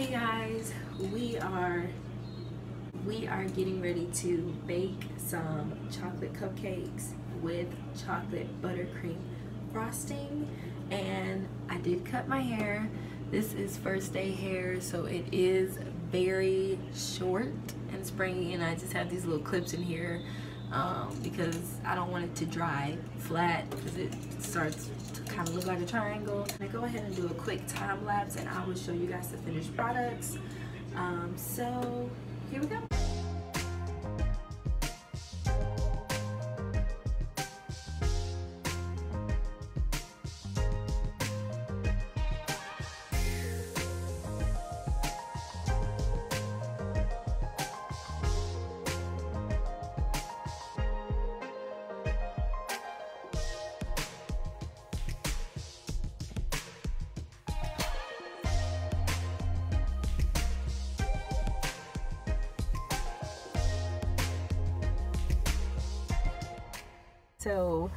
Hey guys, we are we are getting ready to bake some chocolate cupcakes with chocolate buttercream frosting and I did cut my hair. This is first day hair so it is very short and springy and I just have these little clips in here um, because I don't want it to dry flat because it starts to kind of look like a triangle. I go ahead and do a quick time lapse and I will show you guys the finished products. Um, so here we go. So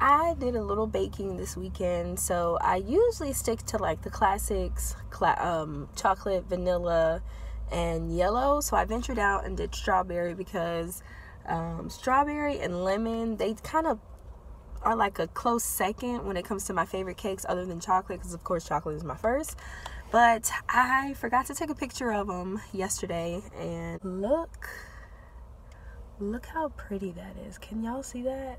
I did a little baking this weekend. So I usually stick to like the classics, um, chocolate, vanilla, and yellow. So I ventured out and did strawberry because um, strawberry and lemon, they kind of are like a close second when it comes to my favorite cakes other than chocolate because of course chocolate is my first but I forgot to take a picture of them yesterday and look look how pretty that is can y'all see that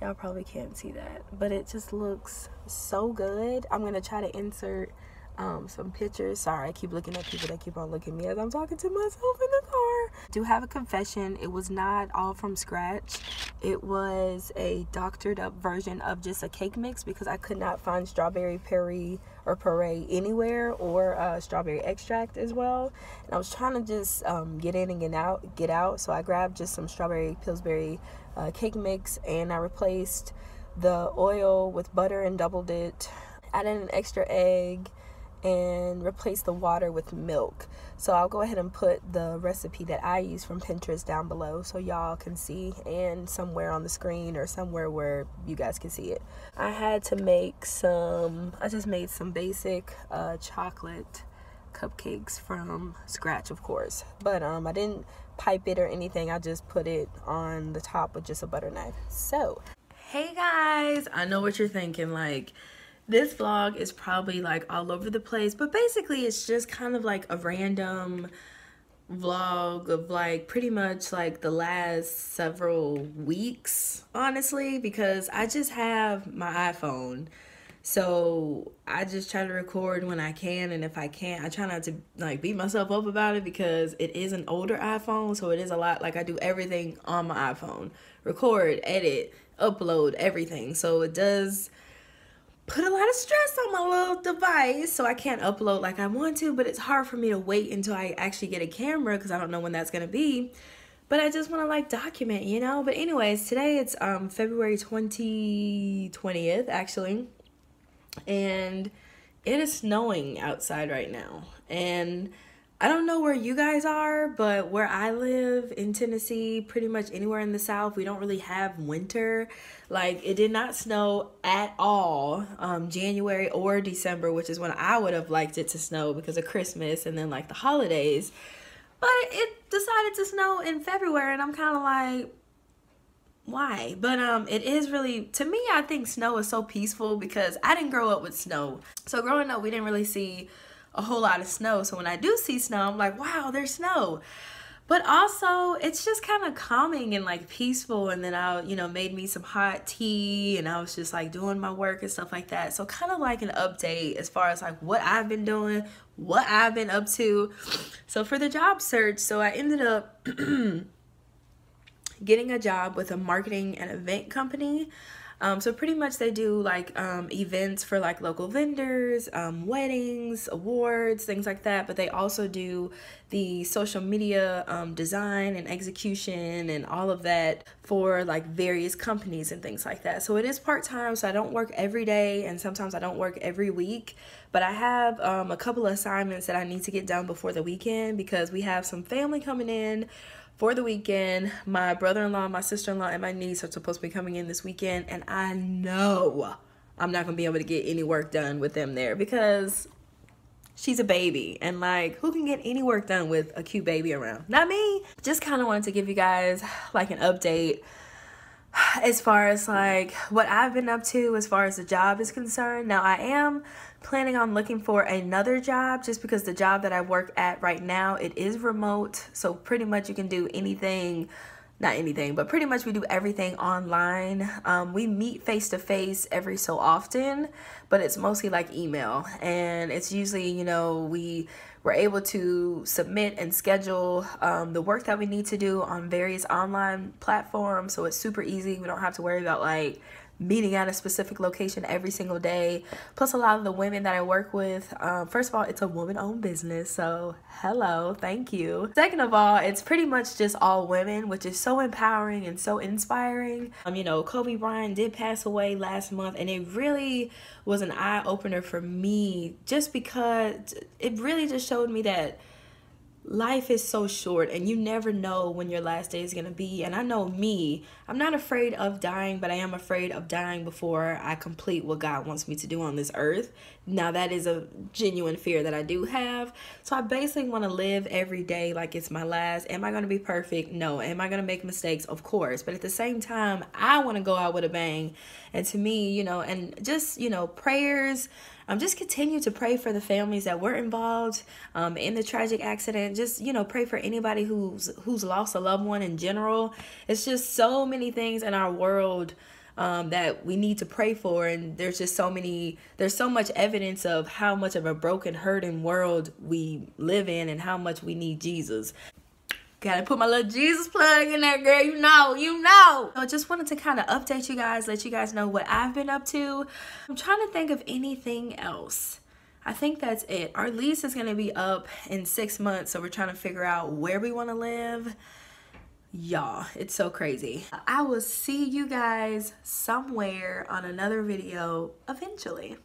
y'all probably can't see that but it just looks so good. I'm gonna try to insert um, some pictures. Sorry i keep looking at people that keep on looking at me as i'm talking to myself in the car. Do have a confession. It was not all from scratch. It was a doctored up version of just a cake mix because i could not find strawberry puree or puree anywhere or uh, strawberry extract as well. And i was trying to just um, get in and get out get out. So i grabbed just some strawberry pillsbury uh, cake mix and I replaced the oil with butter and doubled it. Added an extra egg and replace the water with milk. So I'll go ahead and put the recipe that I use from Pinterest down below so y'all can see and somewhere on the screen or somewhere where you guys can see it. I had to make some, I just made some basic uh, chocolate cupcakes from scratch of course but um I didn't pipe it or anything I just put it on the top with just a butter knife so hey guys I know what you're thinking like this vlog is probably like all over the place but basically it's just kind of like a random vlog of like pretty much like the last several weeks honestly because I just have my iPhone so I just try to record when I can, and if I can't, I try not to like beat myself up about it because it is an older iPhone, so it is a lot. Like I do everything on my iPhone, record, edit, upload, everything. So it does put a lot of stress on my little device, so I can't upload like I want to. But it's hard for me to wait until I actually get a camera because I don't know when that's gonna be. But I just want to like document, you know. But anyways, today it's um February 20 20th actually and it is snowing outside right now. And I don't know where you guys are, but where I live in Tennessee, pretty much anywhere in the South, we don't really have winter. Like, it did not snow at all um, January or December, which is when I would have liked it to snow because of Christmas and then like the holidays. But it decided to snow in February, and I'm kind of like, why but um it is really to me i think snow is so peaceful because i didn't grow up with snow so growing up we didn't really see a whole lot of snow. So when i do see snow i'm like wow there's snow. But also it's just kind of calming and like peaceful. And then i you know made me some hot tea and i was just like doing my work and stuff like that. So kind of like an update as far as like what i've been doing what i've been up to. So for the job search so i ended up getting a job with a marketing and event company. Um, so pretty much they do like um, events for like local vendors, um, weddings, awards, things like that. But they also do the social media um, design and execution and all of that for like various companies and things like that. So it is part time. So I don't work every day and sometimes I don't work every week. But I have um, a couple of assignments that I need to get done before the weekend because we have some family coming in for the weekend. My brother-in-law, my sister-in-law, and my niece are supposed to be coming in this weekend, and I know I'm not gonna be able to get any work done with them there because she's a baby and like who can get any work done with a cute baby around not me just kind of wanted to give you guys like an update as far as like what I've been up to as far as the job is concerned. Now I am planning on looking for another job just because the job that I work at right now it is remote so pretty much you can do anything not anything, but pretty much we do everything online. Um, we meet face to face every so often, but it's mostly like email. And it's usually, you know, we we're able to submit and schedule um, the work that we need to do on various online platforms. So it's super easy. We don't have to worry about like meeting at a specific location every single day. Plus, a lot of the women that I work with, um, first of all, it's a woman owned business. So, hello, thank you. Second of all, it's pretty much just all women, which is so empowering and so inspiring. Um, you know, Kobe Bryant did pass away last month, and it really was an eye opener for me just because it really just showed me that life is so short and you never know when your last day is going to be. And i know me i'm not afraid of dying but i am afraid of dying before i complete what god wants me to do on this earth. Now that is a genuine fear that i do have. So i basically want to live every day like it's my last. Am i going to be perfect? No. Am i going to make mistakes? Of course. But at the same time i want to go out with a bang. And to me you know and just you know prayers um, just continue to pray for the families that were involved um, in the tragic accident. Just you know, pray for anybody who's who's lost a loved one in general. It's just so many things in our world um, that we need to pray for, and there's just so many. There's so much evidence of how much of a broken, hurting world we live in, and how much we need Jesus. Gotta put my little Jesus plug in there, girl. You know, you know. So I just wanted to kind of update you guys, let you guys know what I've been up to. I'm trying to think of anything else. I think that's it. Our lease is to be up in six months, so we're trying to figure out where we want to live. Y'all, it's so crazy. I will see you guys somewhere on another video eventually.